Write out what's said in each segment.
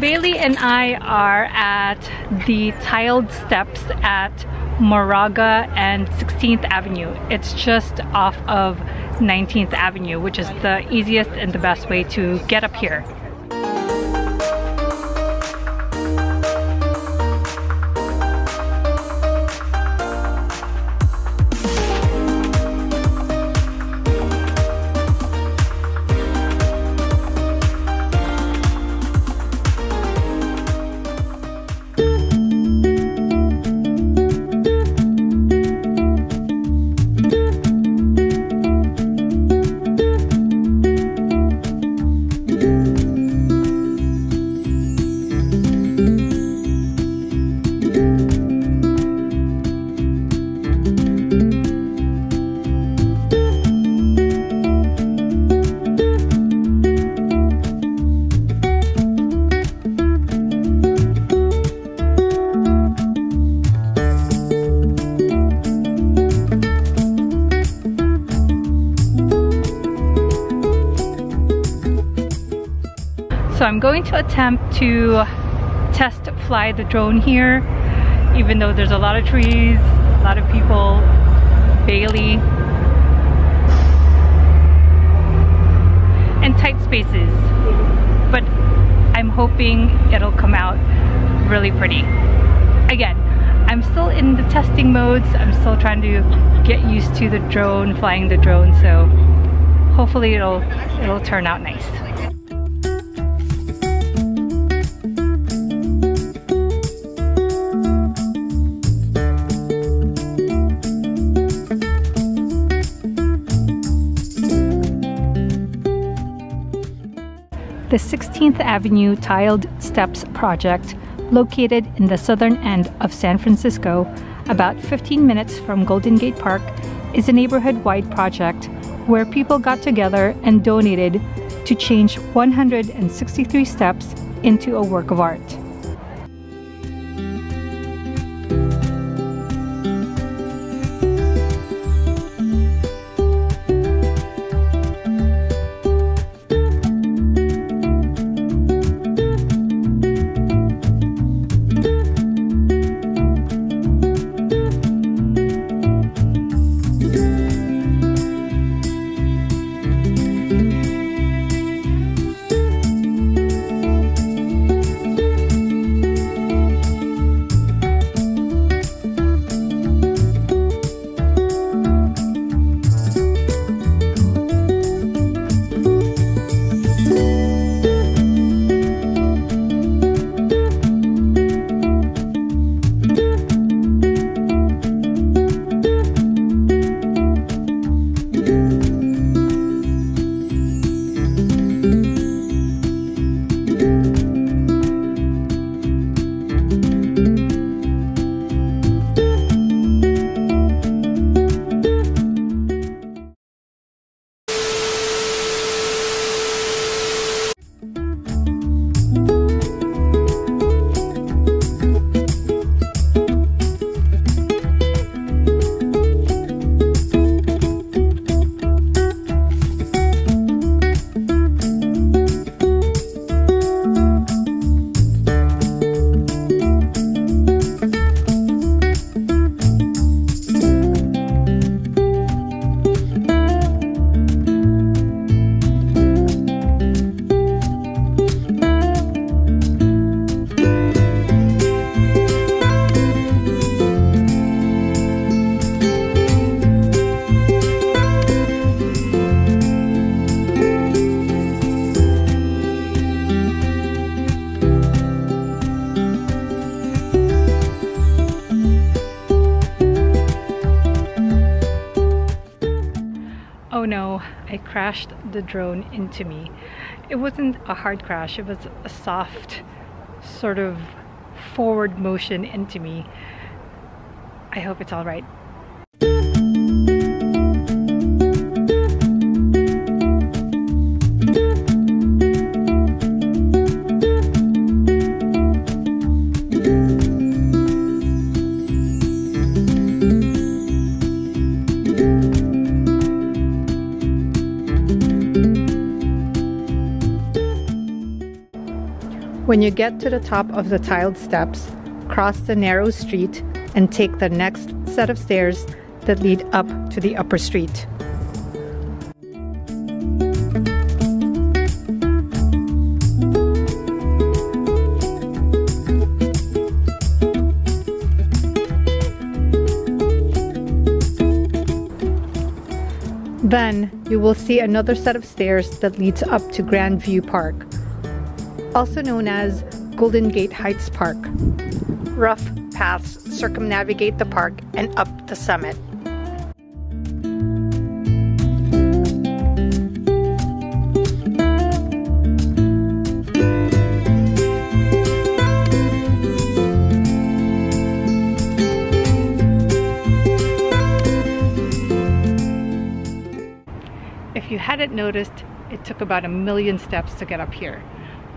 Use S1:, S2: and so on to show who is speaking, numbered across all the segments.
S1: Bailey and I are at the tiled steps at Moraga and 16th Avenue. It's just off of 19th Avenue, which is the easiest and the best way to get up here. So I'm going to attempt to test fly the drone here, even though there's a lot of trees, a lot of people, Bailey, and tight spaces. But I'm hoping it'll come out really pretty. Again, I'm still in the testing modes. I'm still trying to get used to the drone, flying the drone, so hopefully it'll it'll turn out nice. The 16th Avenue Tiled Steps project, located in the southern end of San Francisco, about 15 minutes from Golden Gate Park, is a neighborhood wide project where people got together and donated to change 163 steps into a work of art. No, I crashed the drone into me. It wasn't a hard crash, it was a soft sort of forward motion into me. I hope it's all right. When you get to the top of the tiled steps, cross the narrow street and take the next set of stairs that lead up to the upper street. Then you will see another set of stairs that leads up to Grand View Park, also known as Golden Gate Heights Park. Rough paths circumnavigate the park and up the summit. If you hadn't noticed, it took about a million steps to get up here,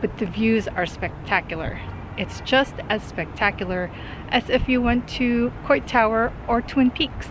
S1: but the views are spectacular. It's just as spectacular as if you went to Coit Tower or Twin Peaks.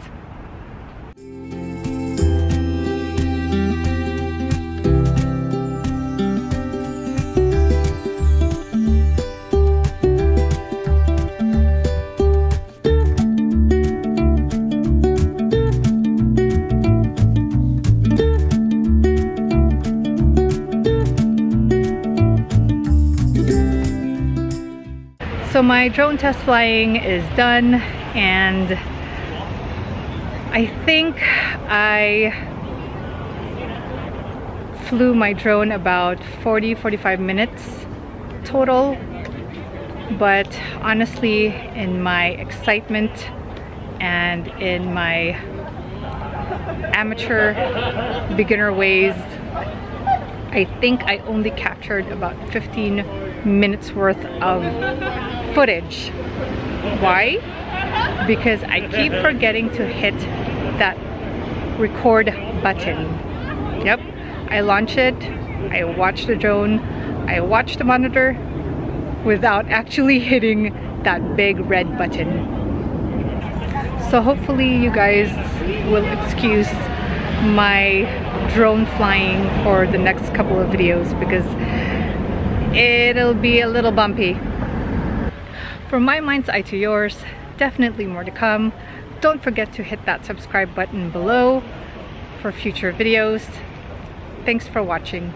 S1: My drone test flying is done and I think I flew my drone about 40-45 minutes total. But honestly in my excitement and in my amateur beginner ways I think I only captured about 15 minutes worth of footage. Why? Because I keep forgetting to hit that record button. Yep, I launch it, I watch the drone, I watch the monitor without actually hitting that big red button. So hopefully you guys will excuse my drone flying for the next couple of videos because it'll be a little bumpy. From my mind's eye to yours, definitely more to come. Don't forget to hit that subscribe button below for future videos. Thanks for watching.